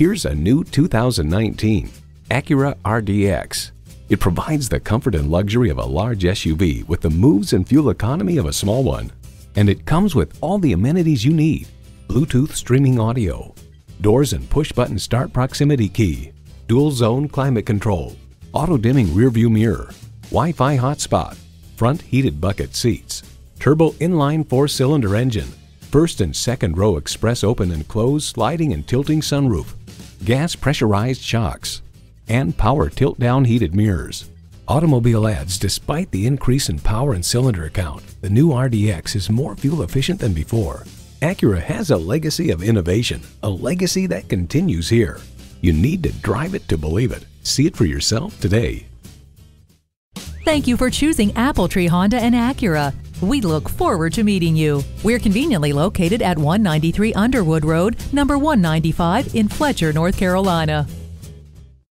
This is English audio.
Here's a new 2019 Acura RDX. It provides the comfort and luxury of a large SUV with the moves and fuel economy of a small one. And it comes with all the amenities you need. Bluetooth streaming audio, doors and push-button start proximity key, dual zone climate control, auto dimming rearview mirror, Wi-Fi hotspot, front heated bucket seats, turbo inline four-cylinder engine, first and second row express open and close sliding and tilting sunroof, gas pressurized shocks, and power tilt-down heated mirrors. Automobile adds despite the increase in power and cylinder count, the new RDX is more fuel efficient than before. Acura has a legacy of innovation, a legacy that continues here. You need to drive it to believe it. See it for yourself today. Thank you for choosing Apple Tree Honda and Acura. We look forward to meeting you. We're conveniently located at 193 Underwood Road, number 195 in Fletcher, North Carolina.